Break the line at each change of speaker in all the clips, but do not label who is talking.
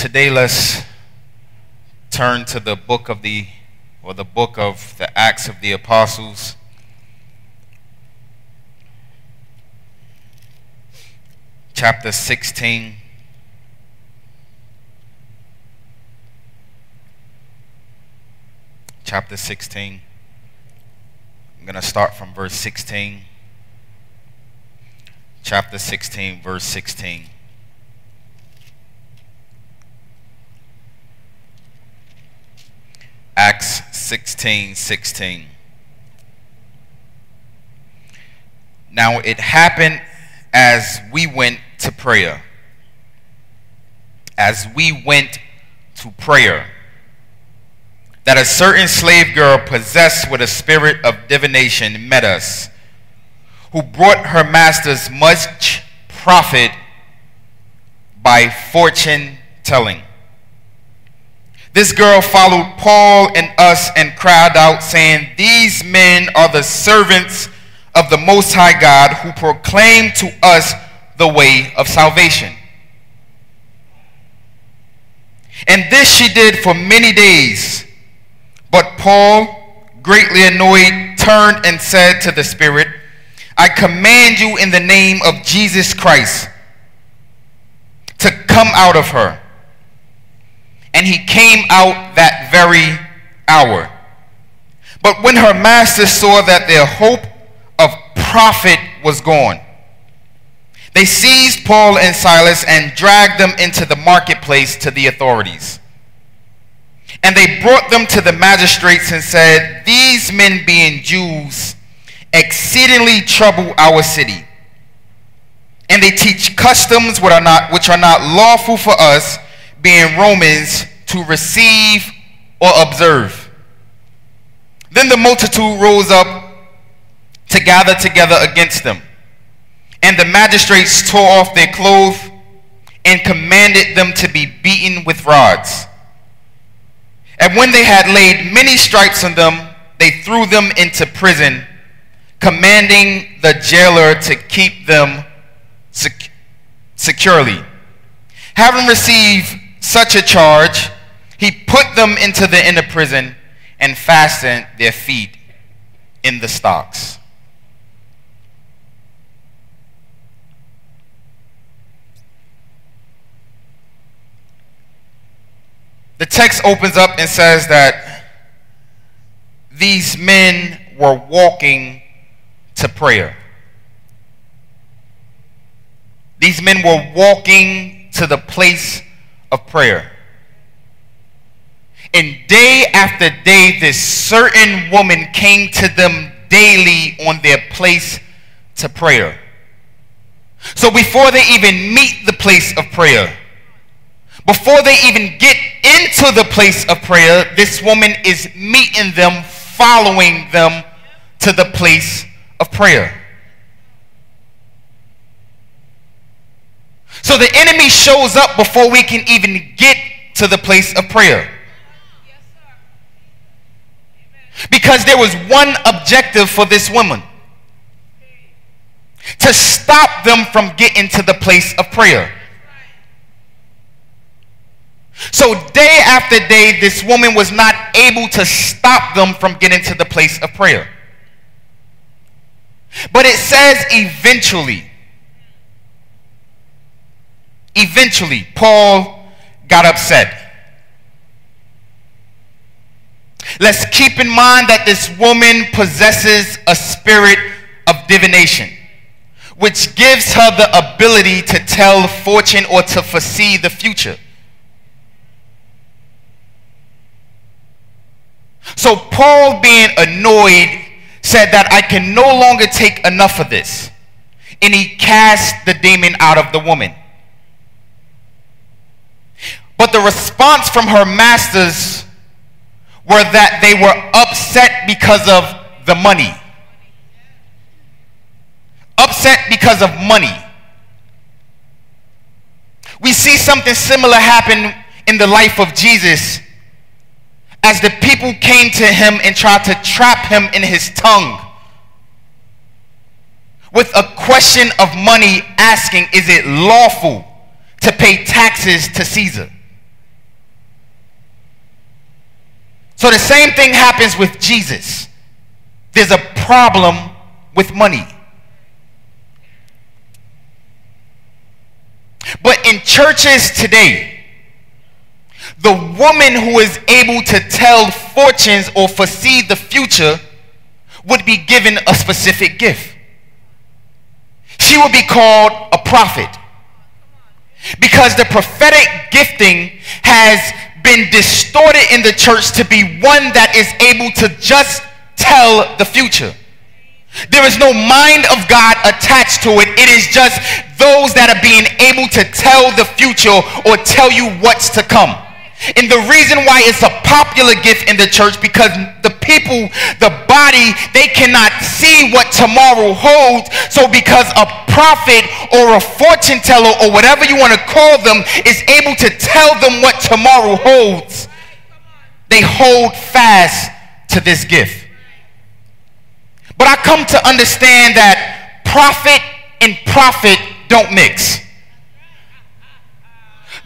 Today, let's turn to the book of the, or the book of the Acts of the Apostles. Chapter 16. Chapter 16. I'm going to start from verse 16. Chapter 16, verse 16. Acts 16 16. Now it happened as we went to prayer. As we went to prayer, that a certain slave girl possessed with a spirit of divination met us, who brought her masters much profit by fortune telling. This girl followed Paul and us and cried out, saying, These men are the servants of the Most High God who proclaim to us the way of salvation. And this she did for many days. But Paul, greatly annoyed, turned and said to the Spirit, I command you in the name of Jesus Christ to come out of her and he came out that very hour. But when her masters saw that their hope of profit was gone, they seized Paul and Silas and dragged them into the marketplace to the authorities. And they brought them to the magistrates and said, These men, being Jews, exceedingly trouble our city. And they teach customs which are not, which are not lawful for us being Romans, to receive or observe. Then the multitude rose up to gather together against them. And the magistrates tore off their clothes and commanded them to be beaten with rods. And when they had laid many stripes on them, they threw them into prison, commanding the jailer to keep them sec securely. Having received such a charge, he put them into the inner prison and fastened their feet in the stocks. The text opens up and says that these men were walking to prayer. These men were walking to the place of prayer. And day after day, this certain woman came to them daily on their place to prayer. So before they even meet the place of prayer, before they even get into the place of prayer, this woman is meeting them, following them to the place of prayer. So the enemy shows up before we can even get to the place of prayer. Because there was one objective for this woman to stop them from getting to the place of prayer. So, day after day, this woman was not able to stop them from getting to the place of prayer. But it says eventually, Eventually, Paul got upset. Let's keep in mind that this woman possesses a spirit of divination, which gives her the ability to tell fortune or to foresee the future. So, Paul, being annoyed, said that I can no longer take enough of this. And he cast the demon out of the woman. But the response from her masters were that they were upset because of the money. Upset because of money. We see something similar happen in the life of Jesus as the people came to him and tried to trap him in his tongue with a question of money asking, is it lawful to pay taxes to Caesar? So the same thing happens with Jesus. There's a problem with money. But in churches today, the woman who is able to tell fortunes or foresee the future would be given a specific gift. She would be called a prophet. Because the prophetic gifting has been distorted in the church to be one that is able to just tell the future. There is no mind of God attached to it. It is just those that are being able to tell the future or tell you what's to come. And the reason why it's a popular gift in the church because the people, the body, they cannot see what tomorrow holds. So because a prophet or a fortune teller or whatever you want to call them is able to tell them what tomorrow holds, they hold fast to this gift. But I come to understand that prophet and prophet don't mix.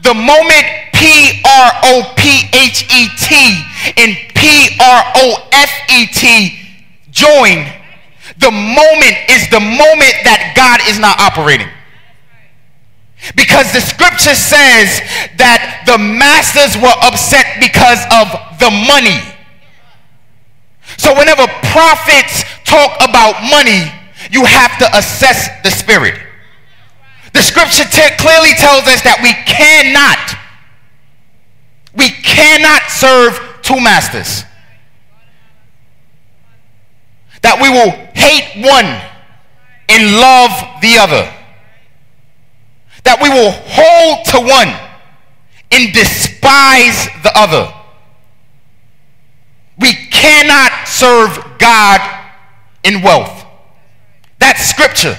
The moment P R O P H E T and P R O F E T join, the moment is the moment that God is not operating. Because the scripture says that the masters were upset because of the money. So whenever prophets talk about money, you have to assess the spirit. The scripture clearly tells us that we cannot, we cannot serve two masters. That we will hate one and love the other. That we will hold to one and despise the other. We cannot serve God in wealth. That's scripture.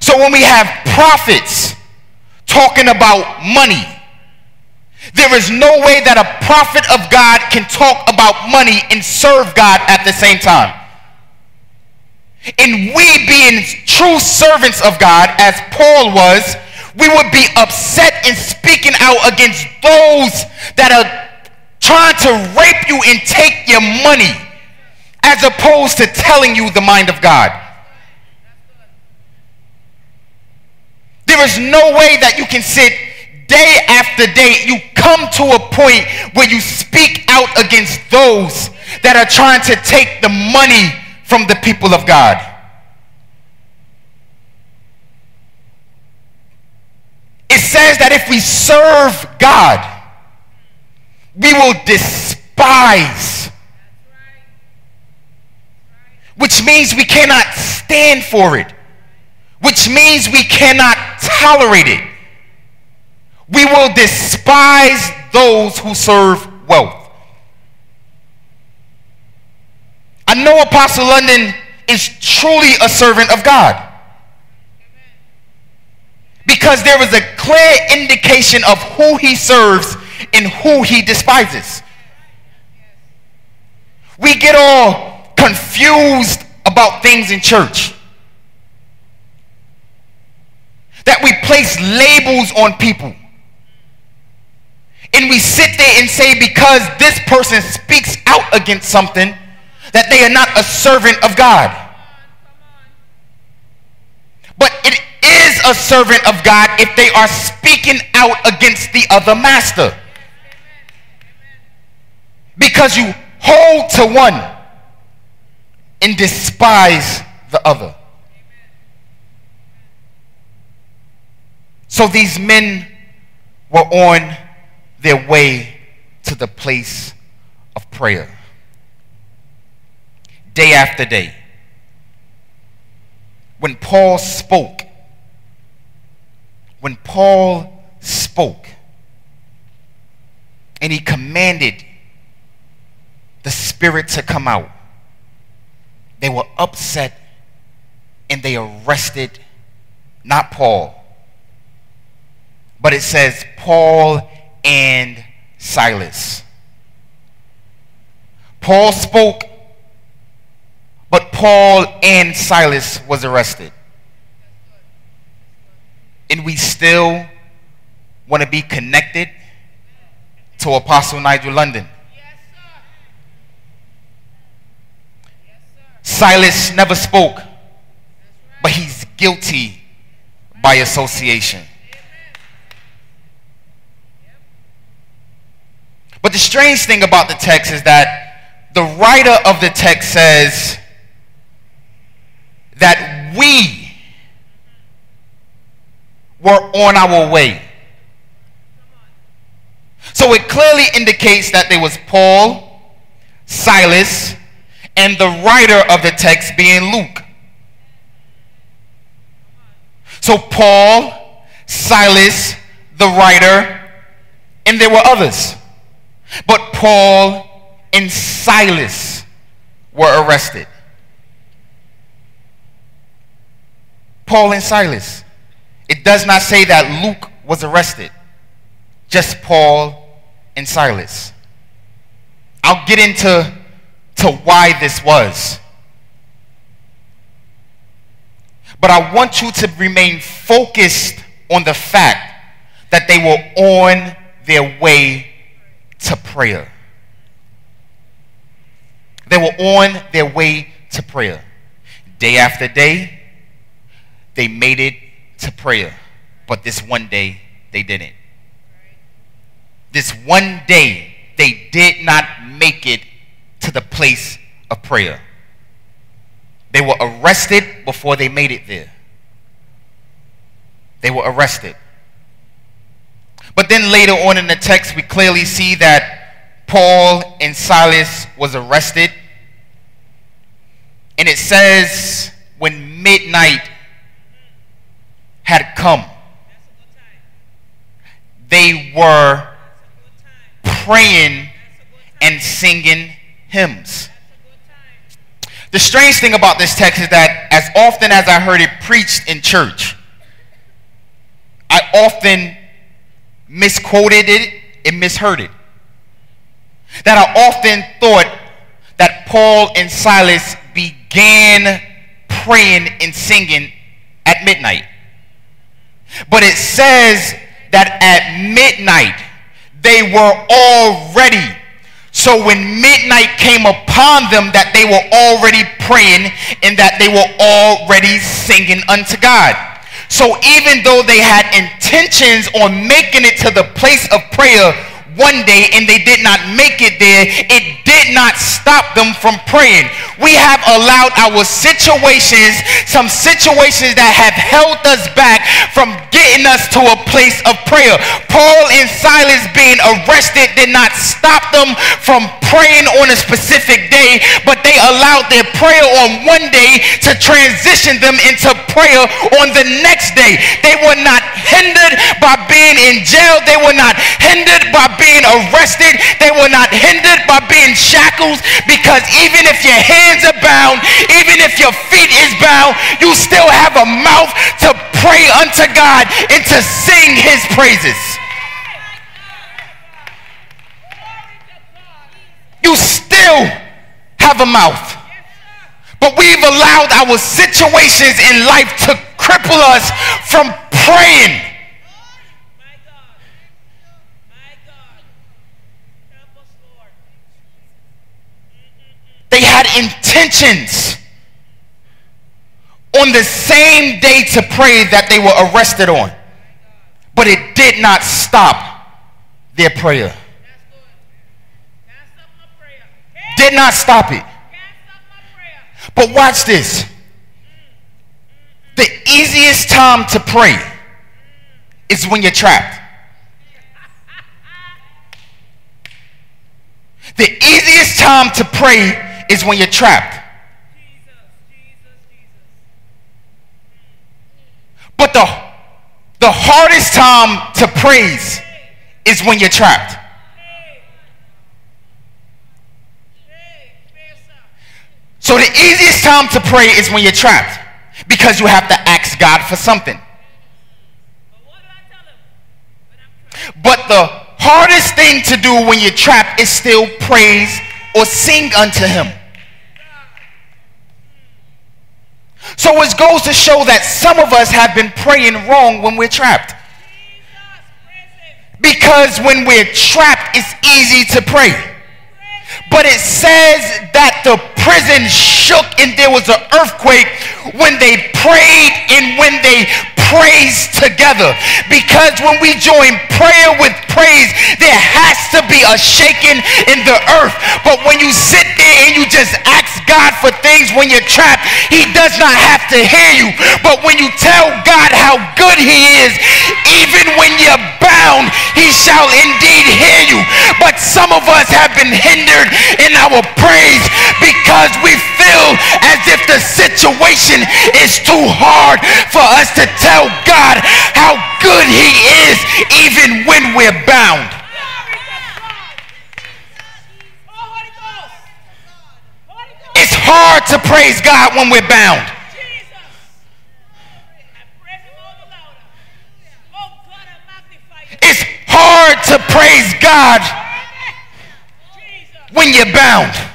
So when we have prophets talking about money, there is no way that a prophet of God can talk about money and serve God at the same time. And we being true servants of God, as Paul was, we would be upset and speaking out against those that are trying to rape you and take your money as opposed to telling you the mind of God. There is no way that you can sit day after day. You come to a point where you speak out against those that are trying to take the money from the people of God. It says that if we serve God, we will despise which means we cannot stand for it, which means we cannot tolerate it. We will despise those who serve wealth. I know Apostle London is truly a servant of God. Because there is a clear indication of who he serves and who he despises. We get all confused about things in church. That we place labels on people. And we sit there and say because this person speaks out against something, that they are not a servant of God. But it is a servant of God if they are speaking out against the other master. Because you hold to one and despise the other. So these men were on their way to the place of prayer. Day after day. When Paul spoke, when Paul spoke, and he commanded the Spirit to come out, they were upset and they arrested not Paul, but it says Paul and Silas. Paul spoke, but Paul and Silas was arrested. And we still want to be connected to Apostle Nigel London. Silas never spoke, but he's guilty by association. But the strange thing about the text is that the writer of the text says that we were on our way. So it clearly indicates that there was Paul, Silas, and the writer of the text being Luke. So Paul, Silas, the writer, and there were others. But Paul and Silas were arrested. Paul and Silas. It does not say that Luke was arrested, just Paul and Silas. I'll get into to why this was. But I want you to remain focused on the fact that they were on their way to prayer. They were on their way to prayer. Day after day, they made it to prayer. But this one day, they didn't. This one day, they did not make it to the place of prayer. They were arrested before they made it there. They were arrested. But then later on in the text, we clearly see that Paul and Silas was arrested. And it says when midnight had come, they were praying and singing hymns. The strange thing about this text is that as often as I heard it preached in church, I often misquoted it and misheard it. That I often thought that Paul and Silas began praying and singing at midnight. But it says that at midnight they were already so when midnight came upon them, that they were already praying and that they were already singing unto God. So even though they had intentions on making it to the place of prayer one day and they did not make it there, it did not stop them from praying. We have allowed our situations, some situations that have held us back from getting us to a place of prayer. Paul and Silas being arrested did not stop them from praying on a specific day, but they allowed their prayer on one day to transition them into prayer on the next day. They were not hindered by being in jail. They were not hindered by being being arrested. They were not hindered by being shackles because even if your hands are bound, even if your feet is bound, you still have a mouth to pray unto God and to sing his praises. You still have a mouth. But we've allowed our situations in life to cripple us from praying. They had intentions on the same day to pray that they were arrested on. But it did not stop their prayer. Did not stop it. But watch this. The easiest time to pray is when you're trapped. The easiest time to pray is when you're trapped. But the, the hardest time to praise is when you're trapped. So the easiest time to pray is when you're trapped because you have to ask God for something. But the hardest thing to do when you're trapped is still praise or sing unto him. So it goes to show that some of us have been praying wrong when we're trapped. Because when we're trapped, it's easy to pray. But it says that the prison shook and there was an earthquake when they prayed and when they praise together. Because when we join prayer with praise, there has to be a shaking in the earth. But when you sit there and you just ask God for things when you're trapped, He does not have to hear you. But when you tell God how good He is, even when you're bound, He shall indeed hear you. But some of us have been hindered in our praise because we feel as if the situation is too hard for us to tell God how good He is even when we're bound. It's hard to praise God when we're bound. It's hard to praise God when you're bound.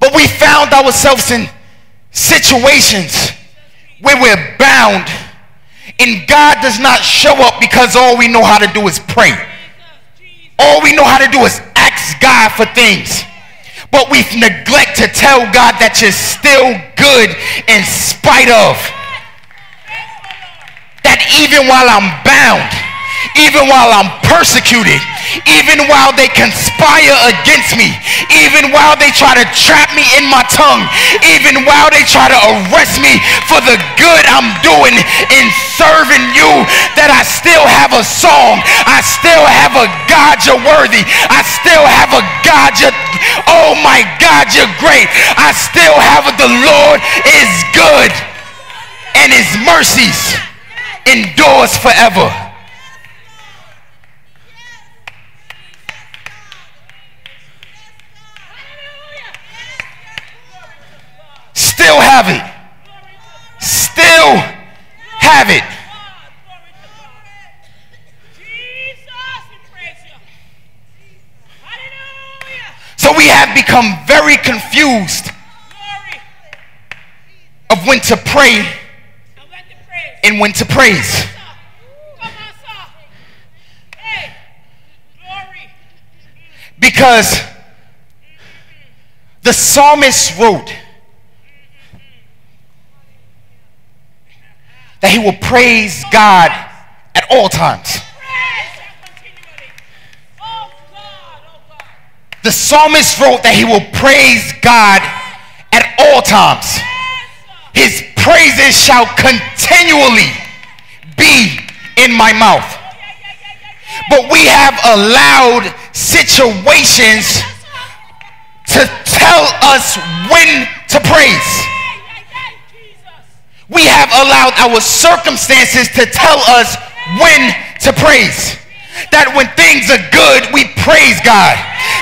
But we found ourselves in situations where we're bound and God does not show up because all we know how to do is pray. All we know how to do is ask God for things. But we neglect to tell God that you're still good in spite of. That even while I'm bound, even while I'm persecuted, even while they conspire against me, even while they try to trap me in my tongue, even while they try to arrest me for the good I'm doing in serving you, that I still have a song. I still have a God, you're worthy. I still have a God, you're, oh my God, you're great. I still have a, the Lord is good and his mercies endures forever. When to pray and when to praise. Because the psalmist wrote, that he will praise God at all times. The psalmist wrote that he will praise God at all times. His praises shall continually be in my mouth. But we have allowed situations to tell us when to praise. We have allowed our circumstances to tell us when to praise. That when things are good, we praise God.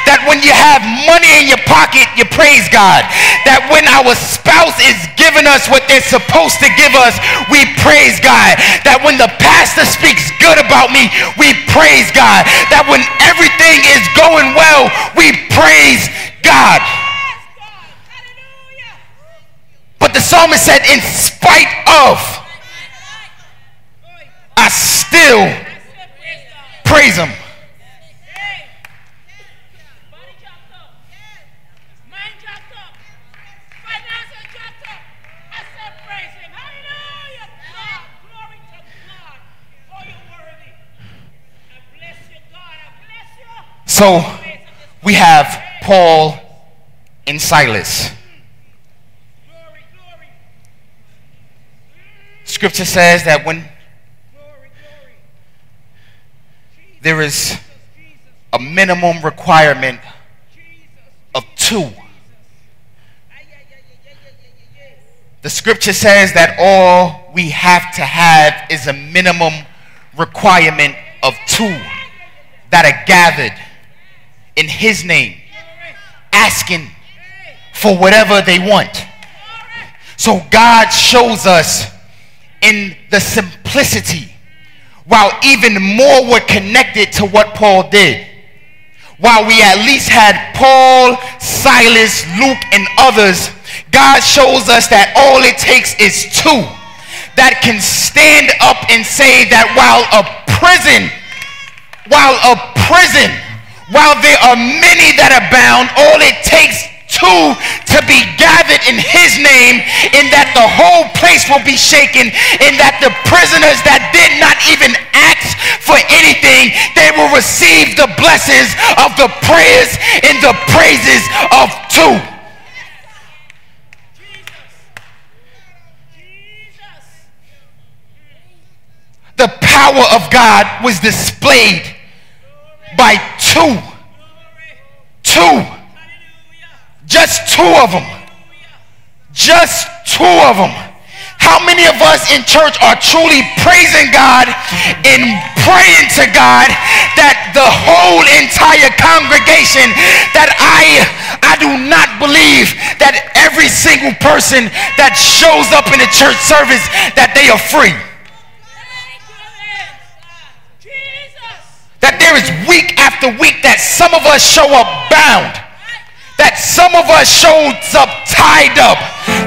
That when you have money in your pocket, you praise God. That when our spouse is giving us what they're supposed to give us, we praise God. That when the pastor speaks good about me, we praise God. That when everything is going well, we praise God. But the psalmist said, in spite of, I still praise him. So we have Paul and Silas. Scripture says that when there is a minimum requirement of two, the scripture says that all we have to have is a minimum requirement of two that are gathered in his name, asking for whatever they want. So God shows us in the simplicity, while even more were connected to what Paul did. While we at least had Paul, Silas, Luke, and others, God shows us that all it takes is two that can stand up and say that while a prison, while a prison, while there are many that are bound, all it takes two to be gathered in his name, in that the whole place will be shaken, in that the prisoners that did not even ask for anything, they will receive the blessings of the prayers and the praises of two. The power of God was displayed by two. Two. Just two of them. Just two of them. How many of us in church are truly praising God and praying to God that the whole entire congregation that I I do not believe that every single person that shows up in a church service that they are free. That there is week after week that some of us show up bound that some of us shows up tied up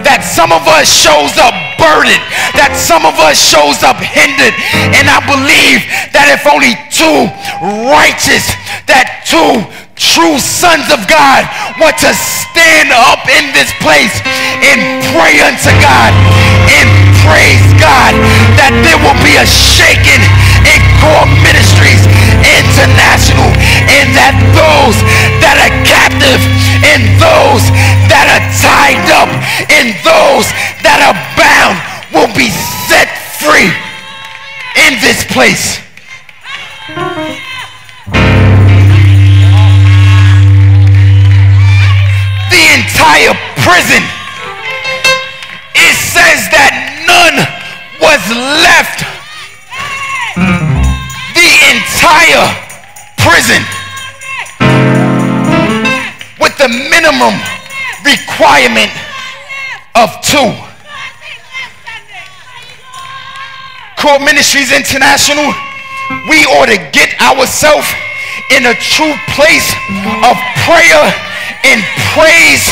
that some of us shows up burdened that some of us shows up hindered. And i believe that if only two righteous that two true sons of God want to stand up in this place and pray unto God and praise God that there will be a shaking in core ministries international and that those that are captive and those that are tied up and those that are bound will be set free in this place. The entire prison, it says that none was left. The entire prison with the minimum requirement of two. Core Ministries International, we ought to get ourselves in a true place of prayer and praise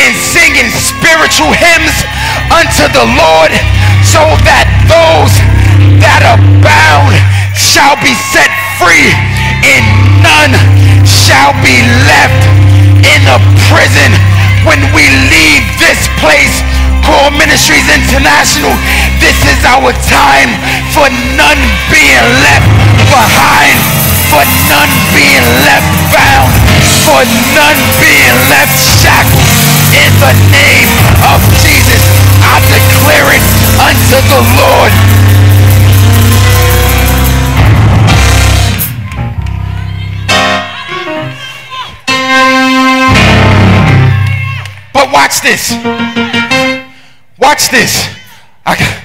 and singing spiritual hymns unto the Lord so that those that are bound shall be set free and none shall be left in a prison when we leave this place Core Ministries International this is our time for none being left behind for none being left bound for none being left shackled in the name of Jesus. I declare it unto the Lord. Watch this. Watch this. I,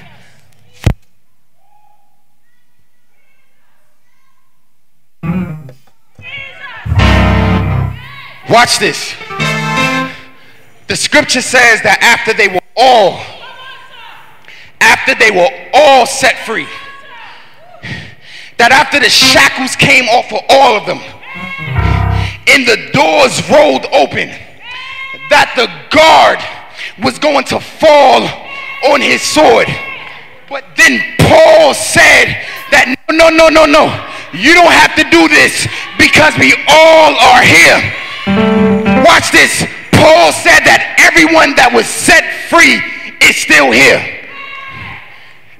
Watch this. The scripture says that after they were all, after they were all set free, that after the shackles came off of all of them, and the doors rolled open, that the guard was going to fall on his sword. But then Paul said that no, no, no, no, you don't have to do this because we all are here. Watch this. Paul said that everyone that was set free is still here.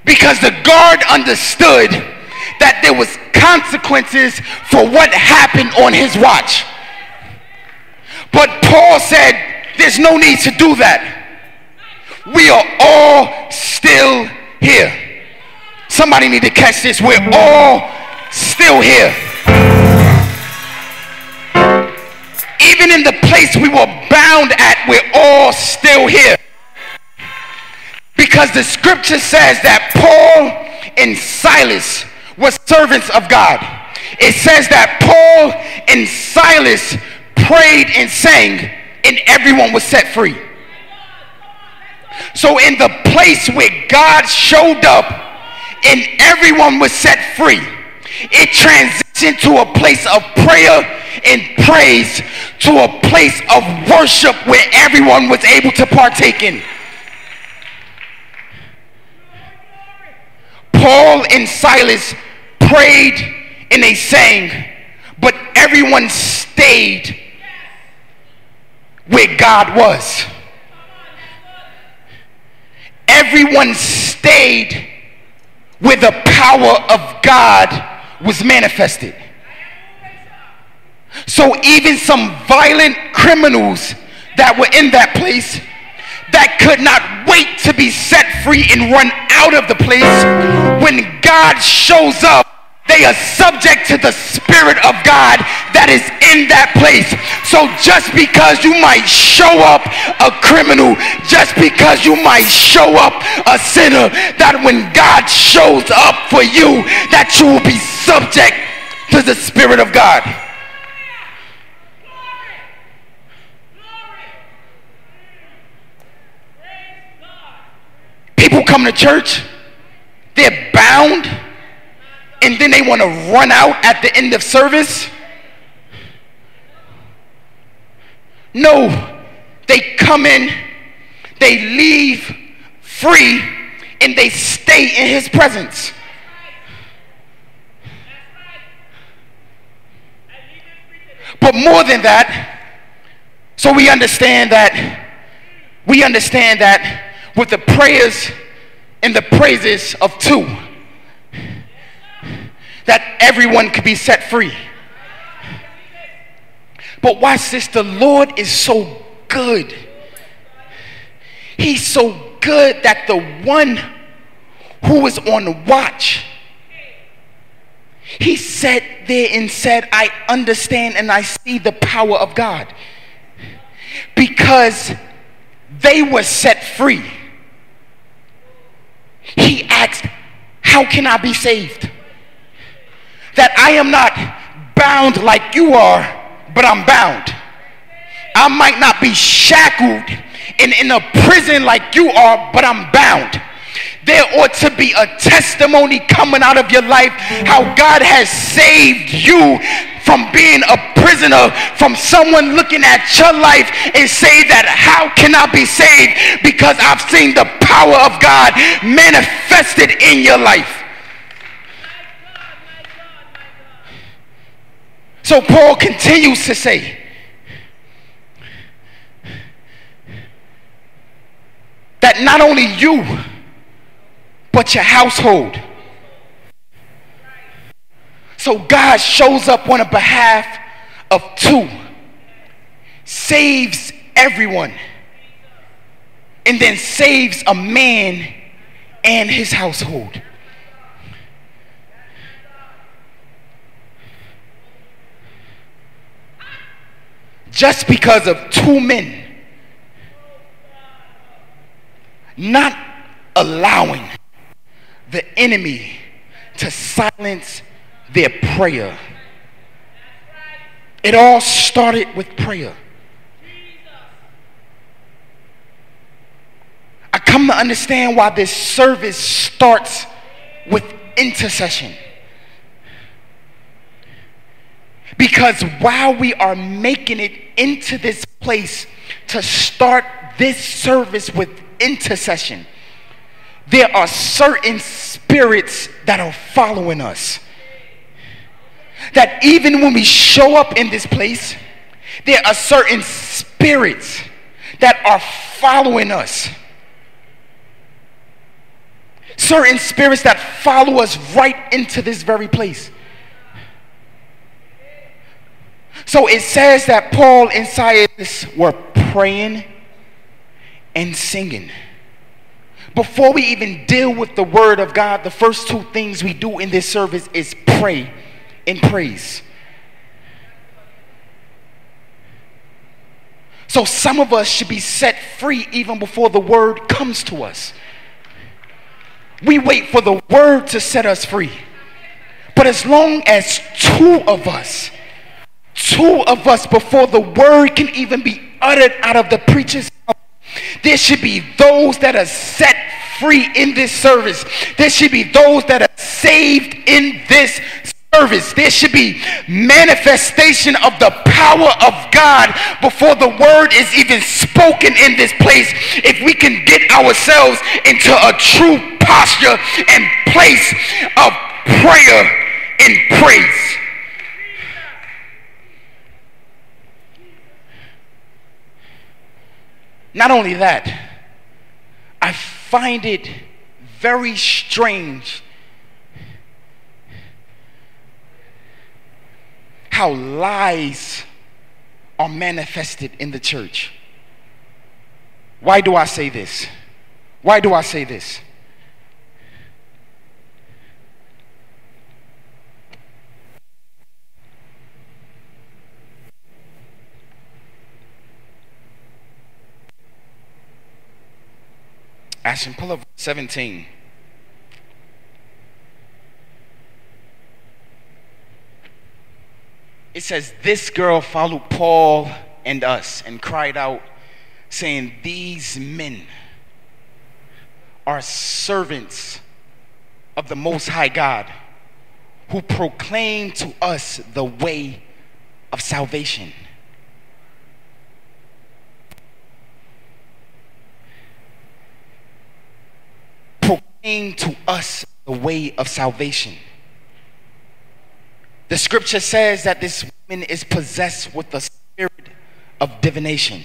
Because the guard understood that there was consequences for what happened on his watch. But Paul said there's no need to do that. We are all still here. Somebody need to catch this. We're all still here. even in the place we were bound at, we're all still here. Because the scripture says that Paul and Silas were servants of God. It says that Paul and Silas prayed and sang, and everyone was set free. So, in the place where God showed up and everyone was set free, it transitioned to a place of prayer and praise to a place of worship where everyone was able to partake in. Paul and Silas prayed and they sang, but everyone stayed where God was. Everyone stayed where the power of God was manifested. So even some violent criminals that were in that place that could not wait to be set free and run out of the place when God shows up they are subject to the Spirit of God that is in that place. So just because you might show up a criminal, just because you might show up a sinner, that when God shows up for you, that you will be subject to the Spirit of God. People come to church, they're bound and then they want to run out at the end of service? No, they come in, they leave free, and they stay in his presence. But more than that, so we understand that, we understand that with the prayers and the praises of two, that everyone could be set free. But watch this the Lord is so good. He's so good that the one who was on watch, he sat there and said, I understand and I see the power of God. Because they were set free. He asked, How can I be saved? That I am not bound like you are, but I'm bound. I might not be shackled and in a prison like you are, but I'm bound. There ought to be a testimony coming out of your life how God has saved you from being a prisoner, from someone looking at your life and say that how can I be saved? Because I've seen the power of God manifested in your life. So Paul continues to say, that not only you, but your household. So God shows up on a behalf of two, saves everyone, and then saves a man and his household. Just because of two men not allowing the enemy to silence their prayer. It all started with prayer. I come to understand why this service starts with intercession. Because while we are making it into this place to start this service with intercession, there are certain spirits that are following us. That even when we show up in this place, there are certain spirits that are following us. Certain spirits that follow us right into this very place. So it says that Paul and Silas were praying and singing. Before we even deal with the word of God, the first two things we do in this service is pray and praise. So some of us should be set free even before the word comes to us. We wait for the word to set us free. But as long as two of us two of us before the word can even be uttered out of the preacher's mouth. There should be those that are set free in this service. There should be those that are saved in this service. There should be manifestation of the power of God before the word is even spoken in this place. If we can get ourselves into a true posture and place of prayer and praise. Not only that, I find it very strange how lies are manifested in the church. Why do I say this? Why do I say this? Ashton, pull up 17. It says, This girl followed Paul and us and cried out, saying, These men are servants of the Most High God who proclaim to us the way of salvation. To us the way of salvation. The scripture says that this woman is possessed with the spirit of divination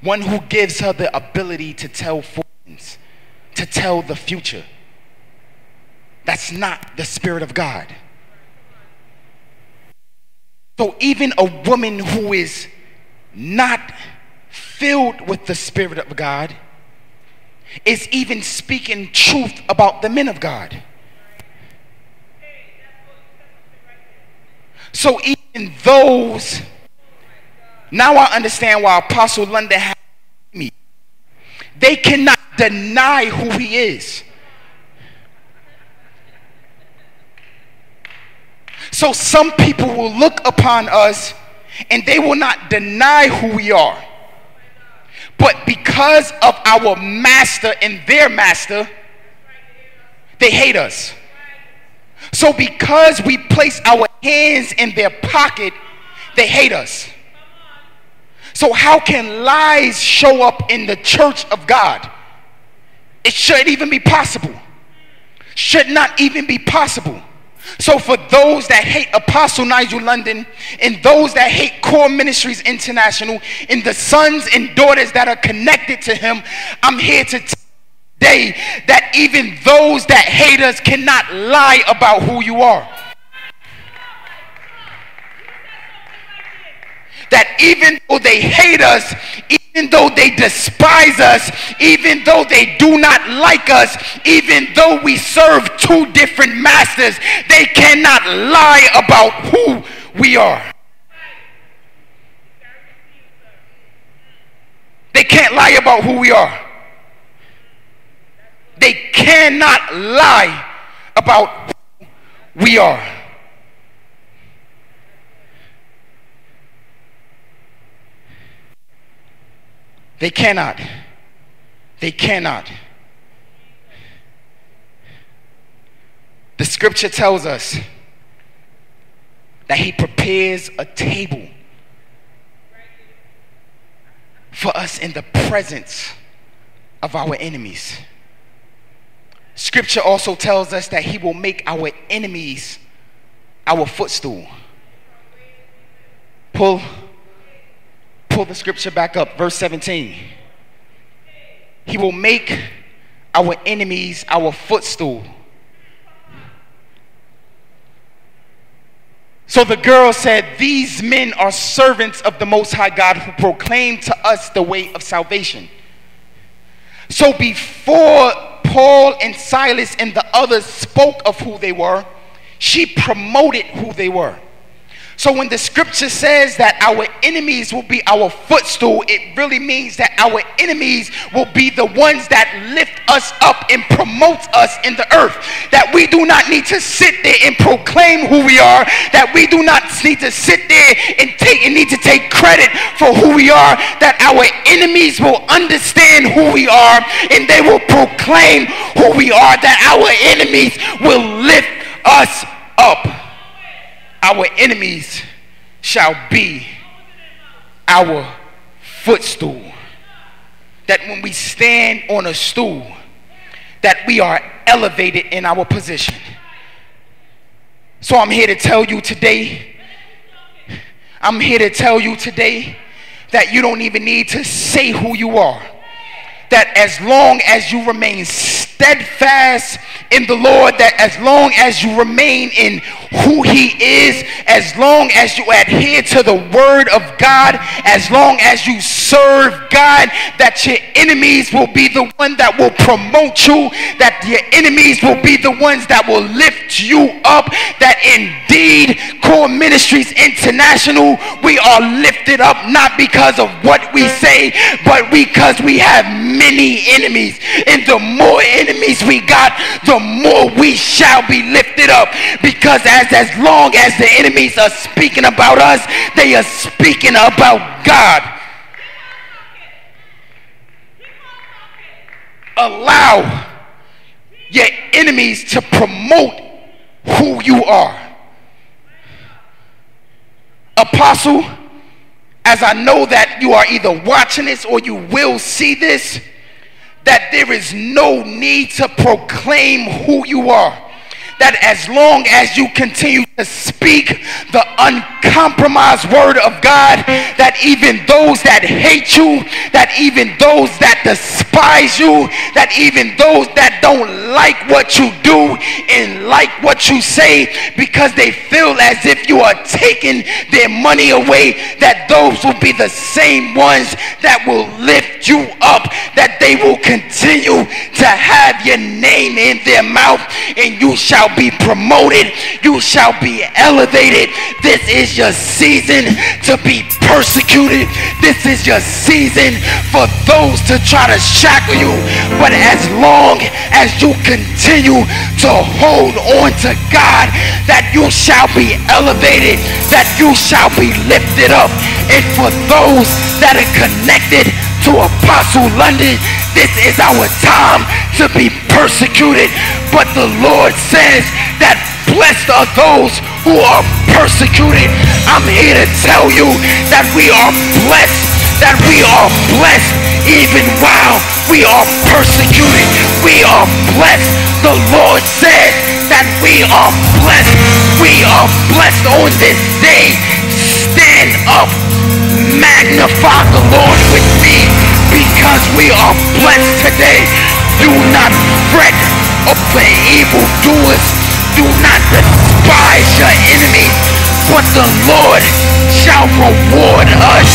one who gives her the ability to tell fortunes, to tell the future. That's not the Spirit of God. So, even a woman who is not filled with the Spirit of God is even speaking truth about the men of God. So, even those now I understand why Apostle London had me. They cannot deny who he is. So some people will look upon us and they will not deny who we are. But because of our master and their master, they hate us. So because we place our hands in their pocket, they hate us. So, how can lies show up in the church of God? It shouldn't even be possible. Should not even be possible. So, for those that hate Apostle Nigel London and those that hate Core Ministries International and the sons and daughters that are connected to him, I'm here to tell that even those that hate us cannot lie about who you are. that even though they hate us, even though they despise us, even though they do not like us, even though we serve two different masters, they cannot lie about who we are. They can't lie about who we are. They cannot lie about who we are. They cannot. They cannot. The scripture tells us that he prepares a table for us in the presence of our enemies. Scripture also tells us that he will make our enemies our footstool. Pull pull the scripture back up, verse 17. He will make our enemies our footstool. So the girl said, These men are servants of the Most High God who proclaim to us the way of salvation. So before Paul and Silas and the others spoke of who they were, she promoted who they were. So when the scripture says that our enemies will be our footstool, it really means that our enemies will be the ones that lift us up and promote us in the earth. That we do not need to sit there and proclaim who we are. That we do not need to sit there and take and need to take credit for who we are. That our enemies will understand who we are and they will proclaim who we are. That our enemies will lift us up our enemies shall be our footstool. That when we stand on a stool, that we are elevated in our position. So I'm here to tell you today, I'm here to tell you today that you don't even need to say who you are. That as long as you remain steadfast in the Lord, that as long as you remain in who He is, as long as you adhere to the Word of God, as long as you serve God, that your enemies will be the one that will promote you, that your enemies will be the ones that will lift you up, that indeed Core Ministries International, we are lifted up not because of what we say, but because we have many enemies. And the more enemies we got, the more we shall be lifted up. Because as, as long as the enemies are speaking about us, they are speaking about God. Allow your enemies to promote who you are. Apostle, as I know that you are either watching this or you will see this, that there is no need to proclaim who you are that as long as you continue to speak the uncompromised word of God, that even those that hate you, that even those that despise you, that even those that don't like what you do and like what you say because they feel as if you are taking their money away, that those will be the same ones that will lift you up, that they will continue to have your name in their mouth and you shall shall be promoted. You shall be elevated. This is your season to be persecuted. This is your season for those to try to shackle you. But as long as you continue to hold on to God, that you shall be elevated, that you shall be lifted up. And for those that are connected to Apostle London, this is our time to be persecuted. But the Lord says that blessed are those who are persecuted. I'm here to tell you that we are blessed, that we are blessed even while we are persecuted. We are blessed. The Lord said that we are blessed. We are blessed on this day. Stand up. Magnify the Lord with me because we are blessed today. Do not fret over evildoers. Do not despise your enemies, but the Lord shall reward us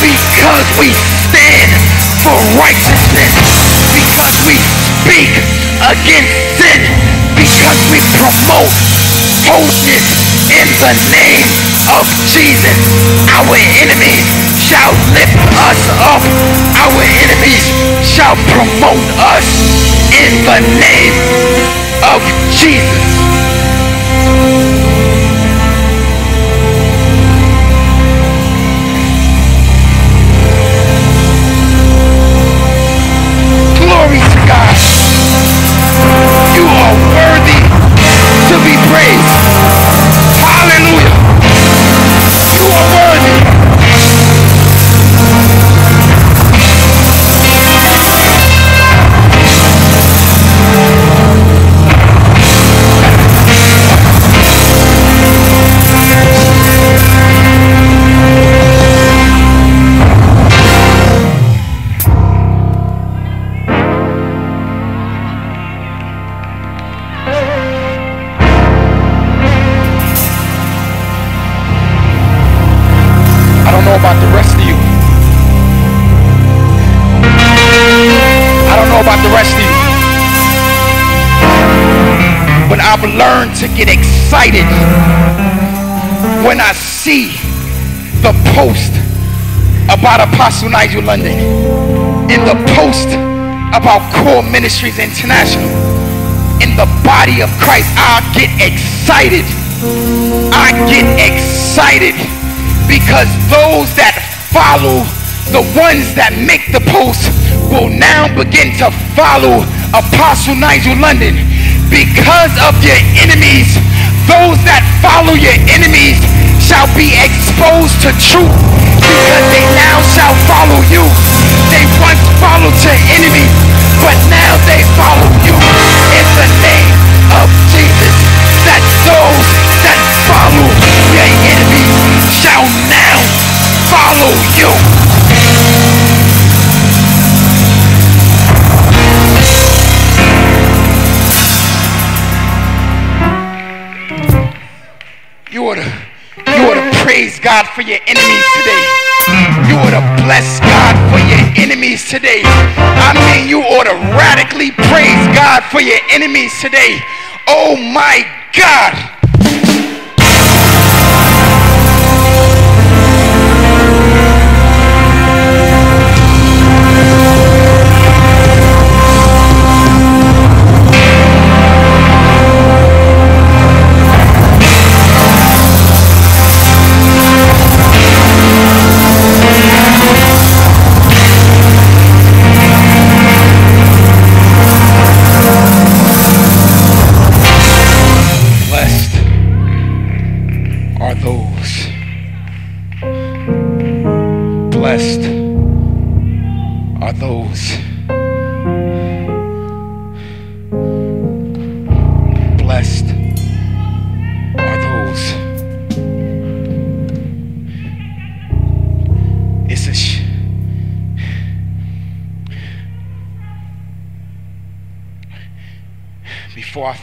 because we stand for righteousness, because we speak against sin, because we promote holiness in the name of Jesus. Our enemies shall lift us up. Our enemies shall promote us in the name of Jesus. About Apostle Nigel London in the post about Core Ministries International in the body of Christ. I get excited. I get excited because those that follow the ones that make the post will now begin to follow Apostle Nigel London because of your enemies. Those that follow your enemies shall be exposed to truth because they now shall follow you. They once followed your enemy, but now they follow you. In the name of Jesus, that souls that follow your enemy shall now follow you. You ought to praise God for your enemies today. You ought to bless God for your enemies today. I mean, you ought to radically praise God for your enemies today. Oh my God.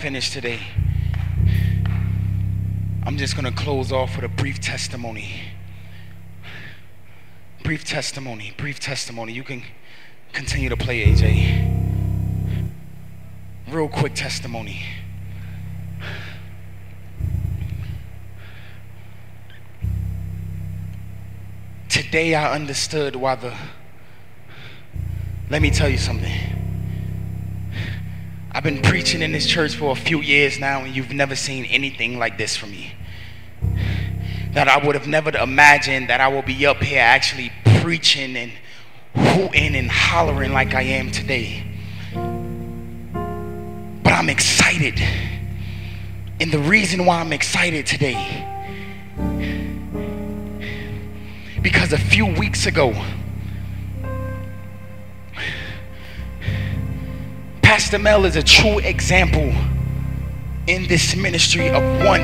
Today, I'm just going to close off with a brief testimony. Brief testimony, brief testimony. You can continue to play, AJ. Real quick testimony. Today I understood why the. Let me tell you something. I've been preaching in this church for a few years now, and you've never seen anything like this from me. That I would have never imagined that I will be up here actually preaching and hooting and hollering like I am today. But I'm excited. And the reason why I'm excited today, because a few weeks ago, Pastor Mel is a true example in this ministry of one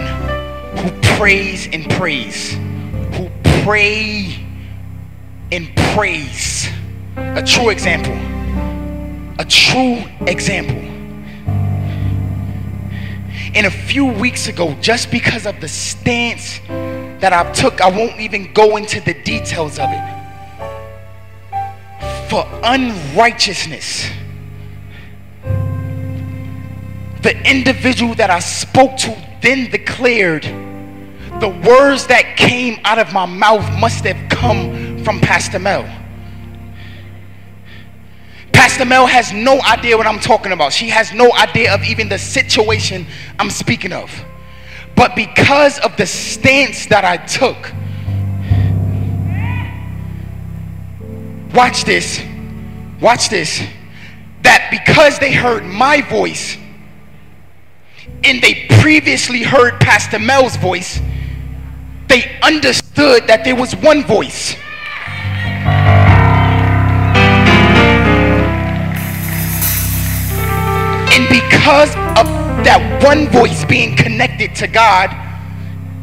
who prays and prays, who pray and prays. A true example. A true example. And a few weeks ago, just because of the stance that I took, I won't even go into the details of it. For unrighteousness the individual that I spoke to then declared, the words that came out of my mouth must have come from Pastor Mel. Pastor Mel has no idea what I'm talking about. She has no idea of even the situation I'm speaking of. But because of the stance that I took, watch this, watch this, that because they heard my voice, and they previously heard Pastor Mel's voice, they understood that there was one voice. And because of that one voice being connected to God,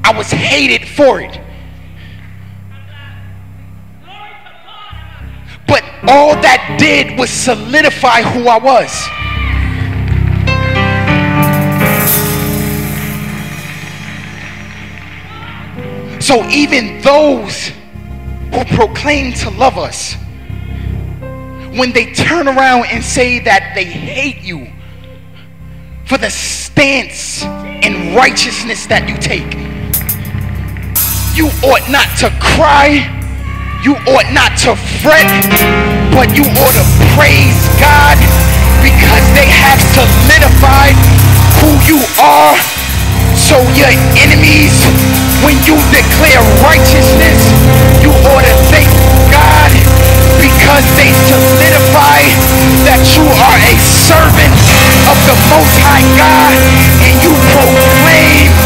I was hated for it. But all that did was solidify who I was. So even those who proclaim to love us, when they turn around and say that they hate you for the stance and righteousness that you take, you ought not to cry, you ought not to fret, but you ought to praise God because they have solidified who you are so your enemies. When you declare righteousness, you ought to thank God because they solidify that you are a servant of the Most High God and you proclaim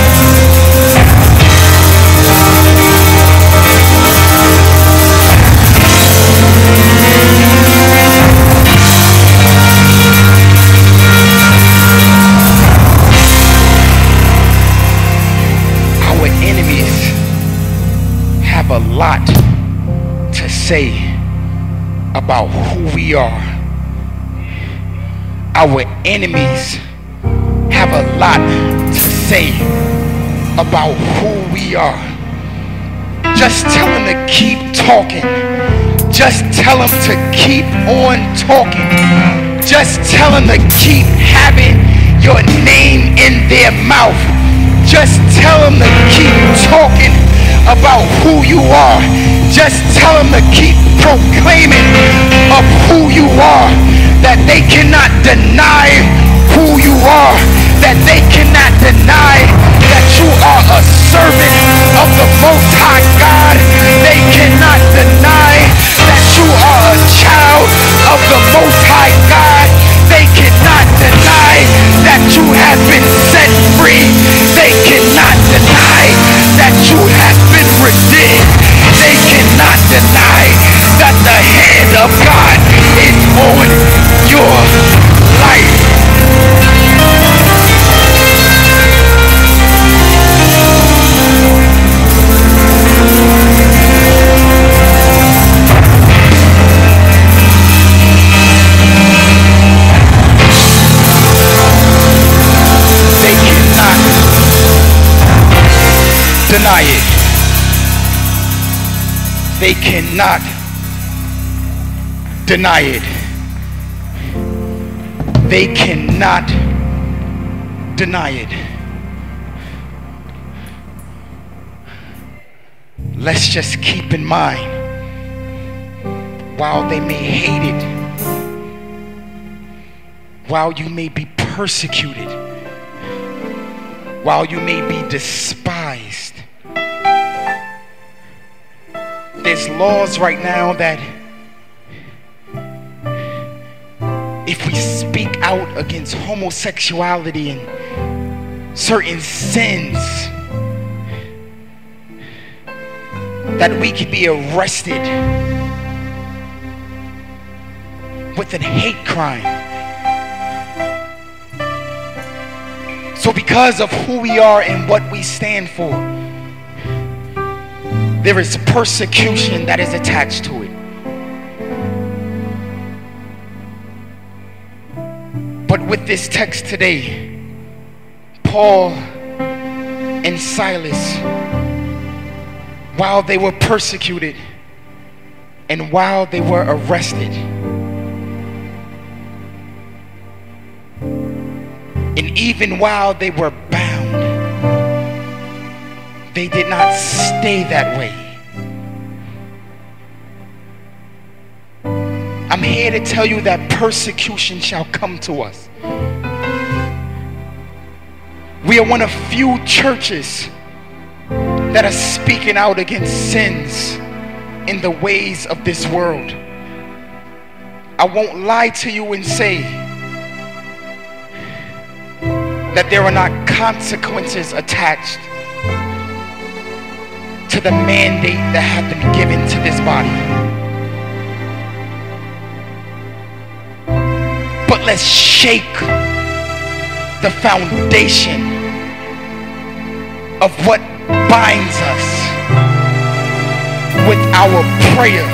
say about who we are. Our enemies have a lot to say about who we are. Just tell them to keep talking. Just tell them to keep on talking. Just tell them to keep having your name in their mouth. Just tell them to keep talking about who you are. Just tell them to keep proclaiming of who you are. That they cannot deny who you are. That they cannot deny that you are a servant of the Most High God. They cannot deny that you are a child of the Most High God. They cannot deny that you have been deny that the hand of God is on your life. They cannot deny it. They cannot deny it. They cannot deny it. Let's just keep in mind while they may hate it, while you may be persecuted, while you may be despised. There's laws right now that if we speak out against homosexuality and certain sins, that we could be arrested with a hate crime. So, because of who we are and what we stand for, there is persecution that is attached to it. But with this text today, Paul and Silas, while they were persecuted and while they were arrested, and even while they were bound, they did not stay that way. I'm here to tell you that persecution shall come to us. We are one of few churches that are speaking out against sins in the ways of this world. I won't lie to you and say that there are not consequences attached to the mandate that have been given to this body. But let's shake the foundation of what binds us with our prayer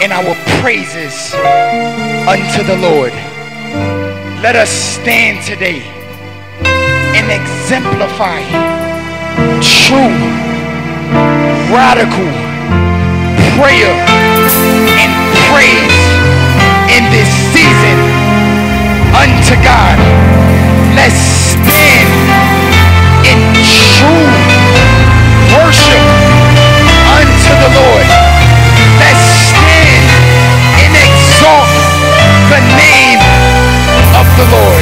and our praises unto the Lord. Let us stand today and exemplify true, radical prayer and praise in this season unto God. Let's stand in true worship unto the Lord. Let's stand and exalt the name of the Lord.